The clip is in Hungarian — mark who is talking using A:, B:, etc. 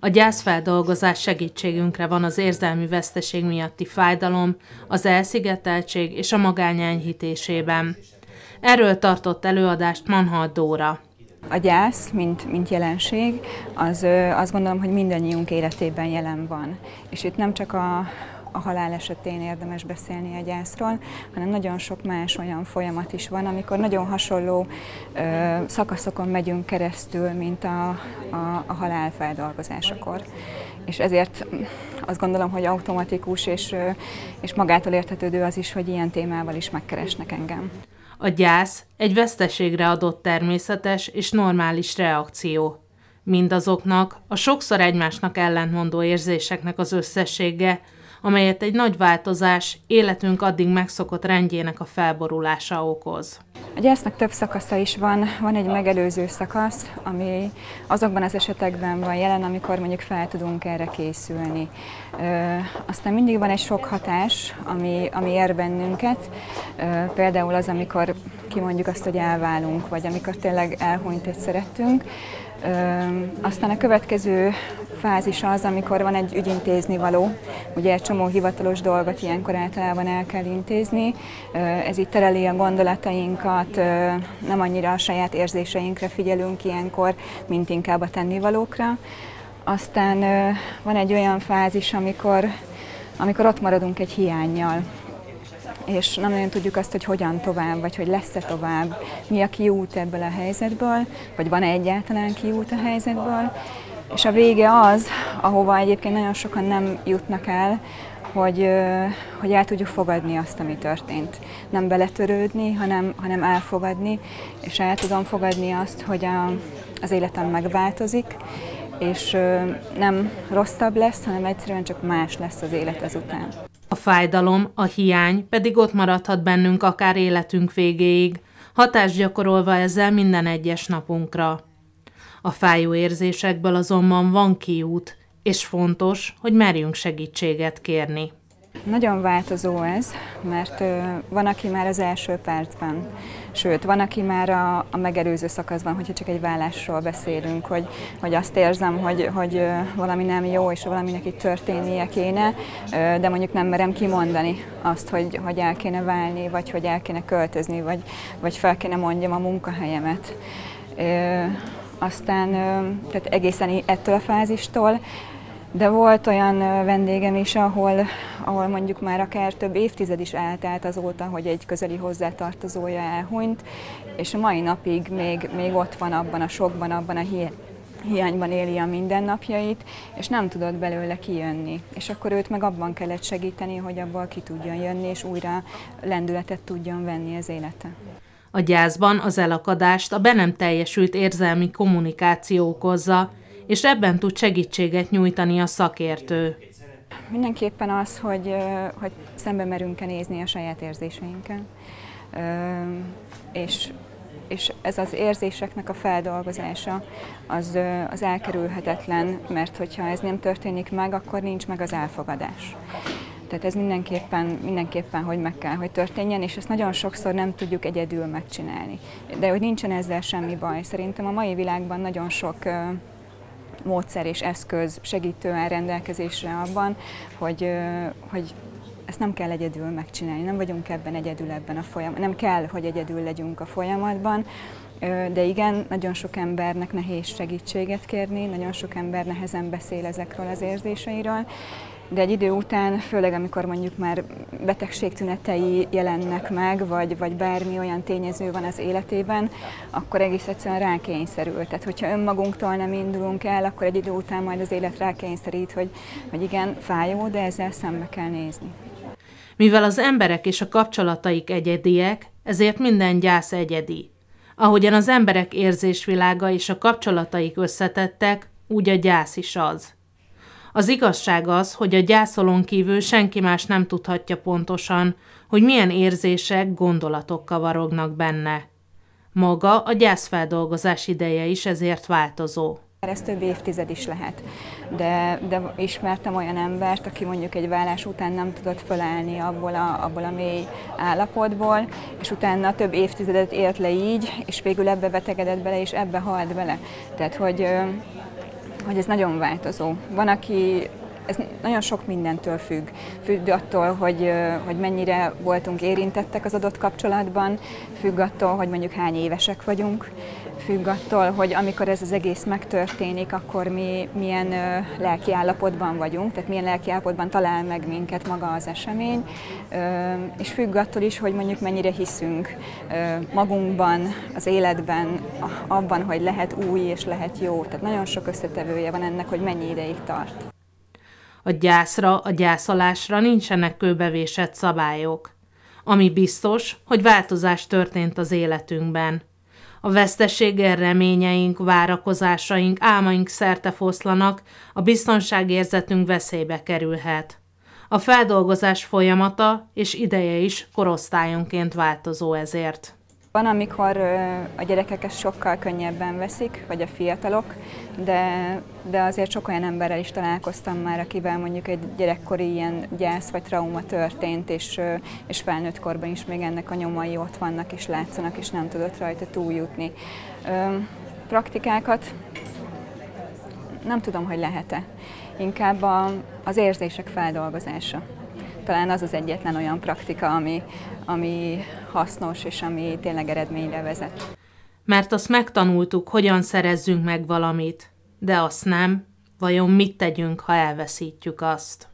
A: A gyászfeldolgozás segítségünkre van az érzelmi veszteség miatti fájdalom, az elszigeteltség és a magány enyhítésében. Erről tartott előadást Manhal Dóra.
B: A gyász, mint, mint jelenség, az azt gondolom, hogy mindannyiunk életében jelen van. És itt nem csak a, a halál esetén érdemes beszélni a gyászról, hanem nagyon sok más olyan folyamat is van, amikor nagyon hasonló ö, szakaszokon megyünk keresztül, mint a, a, a halál feldolgozásakor. És ezért azt gondolom, hogy automatikus és, és magától értetődő az is, hogy ilyen témával is megkeresnek engem.
A: A gyász egy veszteségre adott természetes és normális reakció. Mindazoknak a sokszor egymásnak ellentmondó érzéseknek az összessége, amelyet egy nagy változás életünk addig megszokott rendjének a felborulása okoz.
B: A gyásznak több szakasza is van. Van egy megelőző szakasz, ami azokban az esetekben van jelen, amikor mondjuk fel tudunk erre készülni. Ö, aztán mindig van egy sok hatás, ami, ami ér bennünket. Ö, például az, amikor kimondjuk azt, hogy elválunk, vagy amikor tényleg elhunyt egy szerettünk. Aztán a következő fázis az, amikor van egy ügyintézni való. Ugye egy csomó hivatalos dolgot ilyenkor általában el kell intézni. Ez itt tereli a gondolatainkat, nem annyira a saját érzéseinkre figyelünk ilyenkor, mint inkább a tennivalókra. Aztán van egy olyan fázis, amikor, amikor ott maradunk egy hiányjal és nem nagyon tudjuk azt, hogy hogyan tovább, vagy hogy lesz-e tovább, mi a kiút ebből a helyzetből, vagy van-e egyáltalán kiút a helyzetből. És a vége az, ahova egyébként nagyon sokan nem jutnak el, hogy, hogy el tudjuk fogadni azt, ami történt. Nem beletörődni, hanem, hanem elfogadni, és el tudom fogadni azt, hogy a, az életem megváltozik, és nem rosszabb lesz, hanem egyszerűen csak más lesz az élet ezután.
A: A fájdalom, a hiány pedig ott maradhat bennünk akár életünk végéig, hatást gyakorolva ezzel minden egyes napunkra. A fájó érzésekből azonban van kiút, és fontos, hogy merjünk segítséget kérni.
B: Nagyon változó ez, mert van, aki már az első percben, sőt, van, aki már a, a megerőző szakaszban, hogyha csak egy vállásról beszélünk, hogy, hogy azt érzem, hogy, hogy valami nem jó, és valaminek itt történnie kéne, de mondjuk nem merem kimondani azt, hogy, hogy el kéne válni, vagy hogy el kéne költözni, vagy, vagy fel kéne mondjam a munkahelyemet. Aztán tehát egészen ettől a fázistól de volt olyan vendégem is, ahol, ahol mondjuk már akár több évtized is eltelt azóta, hogy egy közeli hozzátartozója elhunyt, és a mai napig még, még ott van abban a sokban, abban a hi hiányban éli a mindennapjait, és nem tudott belőle kijönni. És akkor őt meg abban kellett segíteni, hogy abból ki tudjon jönni, és újra lendületet tudjon venni az élete.
A: A gyászban az elakadást a be nem teljesült érzelmi kommunikáció okozza, és ebben tud segítséget nyújtani a szakértő.
B: Mindenképpen az, hogy, hogy szembe merünk-e nézni a saját érzéseinkkel, és, és ez az érzéseknek a feldolgozása az, az elkerülhetetlen, mert hogyha ez nem történik meg, akkor nincs meg az elfogadás. Tehát ez mindenképpen, mindenképpen, hogy meg kell, hogy történjen, és ezt nagyon sokszor nem tudjuk egyedül megcsinálni. De hogy nincsen ezzel semmi baj. Szerintem a mai világban nagyon sok módszer és eszköz segítően rendelkezésre abban, hogy, hogy ezt nem kell egyedül megcsinálni, nem vagyunk ebben egyedül ebben a folyamatban, nem kell, hogy egyedül legyünk a folyamatban, de igen, nagyon sok embernek nehéz segítséget kérni, nagyon sok ember nehezen beszél ezekről az érzéseiről, de egy idő után, főleg amikor mondjuk már betegségtünetei jelennek meg, vagy, vagy bármi olyan tényező van az életében, akkor egész egyszerűen rákényszerül. Tehát, hogyha önmagunktól nem indulunk el, akkor egy idő után majd az élet rákényszerít, hogy, hogy igen, fájó, de ezzel szembe kell nézni.
A: Mivel az emberek és a kapcsolataik egyediek, ezért minden gyász egyedi. Ahogyan az emberek érzésvilága és a kapcsolataik összetettek, úgy a gyász is az. Az igazság az, hogy a gyászolón kívül senki más nem tudhatja pontosan, hogy milyen érzések, gondolatok kavarognak benne. Maga a gyászfeldolgozás ideje is ezért változó.
B: Ez több évtized is lehet, de, de ismertem olyan embert, aki mondjuk egy vállás után nem tudott fölállni abból a, abból a mély állapotból, és utána több évtizedet élt le így, és végül ebbe betegedett bele, és ebbe halt bele. Tehát, hogy hogy ez nagyon változó. Van, aki ez nagyon sok mindentől függ. Függ attól, hogy, hogy mennyire voltunk érintettek az adott kapcsolatban, függ attól, hogy mondjuk hány évesek vagyunk, függ attól, hogy amikor ez az egész megtörténik, akkor mi milyen lelki állapotban vagyunk, tehát milyen lelki állapotban talál meg minket maga az esemény, és függ attól is, hogy mondjuk mennyire hiszünk magunkban, az életben, abban, hogy lehet új és lehet jó. Tehát nagyon sok összetevője van ennek, hogy mennyi ideig tart.
A: A gyászra, a gyászolásra nincsenek kőbevésett szabályok. Ami biztos, hogy változás történt az életünkben. A veszteséggel reményeink, várakozásaink, álmaink szerte foszlanak, a biztonságérzetünk veszélybe kerülhet. A feldolgozás folyamata és ideje is korosztályonként változó ezért.
B: Van, amikor a gyerekek ezt sokkal könnyebben veszik, vagy a fiatalok, de, de azért sok olyan emberrel is találkoztam már, akivel mondjuk egy gyerekkori ilyen gyász vagy trauma történt, és, és felnőtt korban is még ennek a nyomai ott vannak, és látszanak, és nem tudott rajta túljutni. Praktikákat nem tudom, hogy lehet-e. Inkább a, az érzések feldolgozása talán az az egyetlen olyan praktika, ami, ami hasznos és ami tényleg eredményre vezet.
A: Mert azt megtanultuk, hogyan szerezzünk meg valamit, de azt nem, vajon mit tegyünk, ha elveszítjük azt.